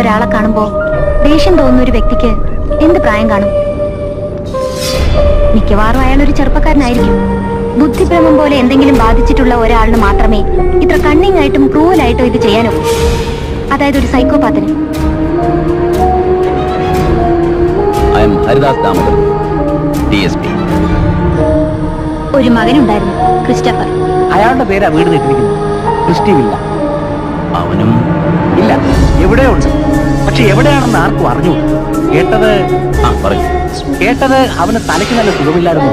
ഒരാളെ കാണുമ്പോ ദേഷ്യം തോന്നുന്ന ഒരു വ്യക്തിക്ക് എന്ത് പ്രായം കാണും? മിക്കവാറും അയാൾ ഒരു ചെറുപ്പക്കാരനായിരിക്കും. ബുദ്ധിഭ്രമം പോലെ എന്തെങ്കിലും ബാധിച്ചിട്ടുള്ള ഒരാളിന് മാത്രമേ ഇത്ര കണ്ണിങ് ആയിട്ടും ക്രൂവലായിട്ടും ഇത് ചെയ്യാനോ? അതായത് ഒരു സൈക്കോപാത്തിന്. Haridas Damodar D S P ഒരു മകനുണ്ടായിരുന്നു ക്രിസ്റ്റഫർ. അയാളുടെ പേരാ വീട് നിട്ടിരിക്കുന്നത് ക്രിസ്റ്റീവില്ല. അവനും ഇല്ല. എവിടെയോ ഉണ്ട്. പക്ഷെ എവിടെയാണെന്ന് ആർക്കും അറിഞ്ഞു കേട്ടത് ആ പറഞ്ഞു കേട്ടത് അവന് തലയ്ക്ക് നല്ല സുഖമില്ലായിരുന്നു.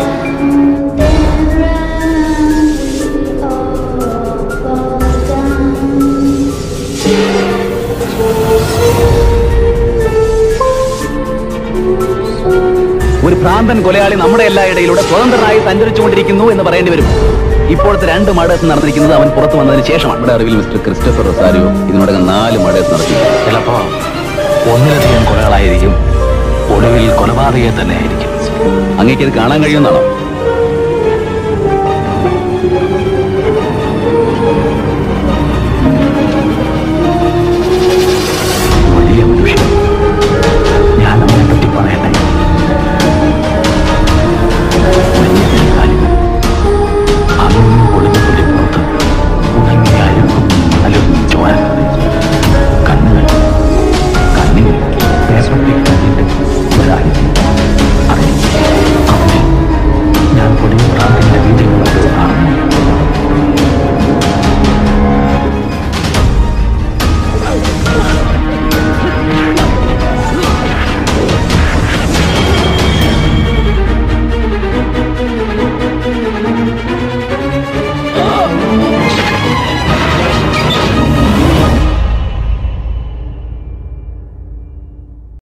ഒരു ഭ്രാന്തൻ കൊലയാളി നമ്മുടെ എല്ലാ ഇടയിലൂടെ സ്വതന്ത്രനായി സഞ്ചരിച്ചുകൊണ്ടിരിക്കുന്നു എന്ന് പറയേണ്ടി വരും. ഇപ്പോഴത്തെ രണ്ട് മർഡേഴ്സ് നടന്നിരിക്കുന്നത് അവൻ പുറത്തു വന്നതിന് ശേഷമാണ്. ഇവിടെ അറിവിൽ മിസ്റ്റർ ക്രിസ്റ്റഫർ റൊസാരിയോ ഇതിനോടകം നാല് മർഡേഴ്സ് നടത്തി ചിലപ്പോ ഒന്നിലധികം കൊലകളായിരിക്കും ഒടുവിൽ കൊലപാതകയെ തന്നെ ആയിരിക്കും. അങ്ങേക്ക് ഇത് കാണാൻ കഴിയുമെന്നാണോ?